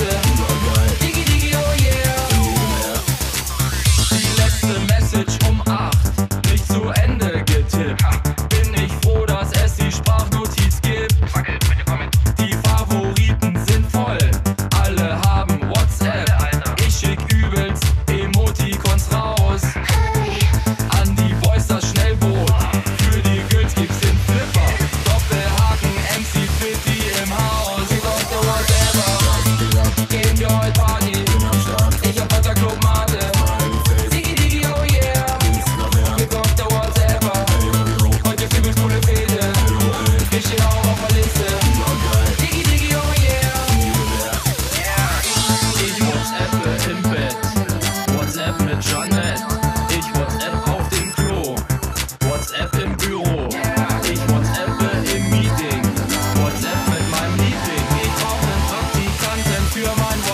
Listen. the on.